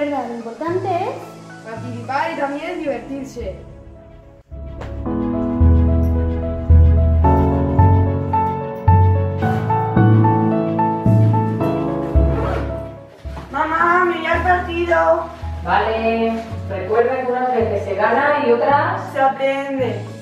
Recuerda, lo importante es... Participar y también divertirse. Mamá, mira el partido. Vale, recuerda que unas veces se gana y otras... Se aprende.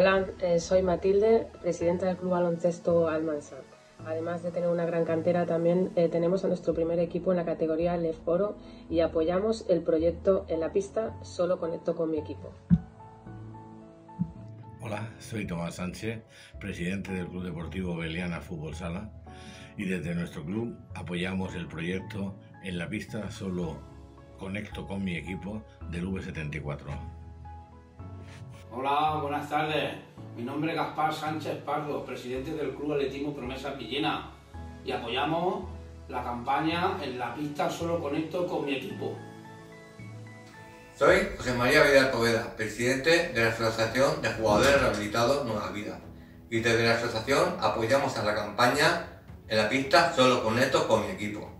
Hola, eh, soy Matilde, presidenta del Club Baloncesto Almansa. Además de tener una gran cantera, también eh, tenemos a nuestro primer equipo en la categoría LEF Oro y apoyamos el proyecto En la pista solo conecto con mi equipo. Hola, soy Tomás Sánchez, presidente del Club Deportivo Beliana Fútbol Sala y desde nuestro club apoyamos el proyecto En la pista solo conecto con mi equipo del V74. Hola, buenas tardes. Mi nombre es Gaspar Sánchez Pardo, presidente del Club Atletismo Promesa Villena y apoyamos la campaña En la pista solo conecto con mi equipo. Soy José María Vidal Poveda, presidente de la Asociación de Jugadores Rehabilitados Nueva Vida. Y desde la asociación apoyamos a la campaña En la pista solo conecto con mi equipo.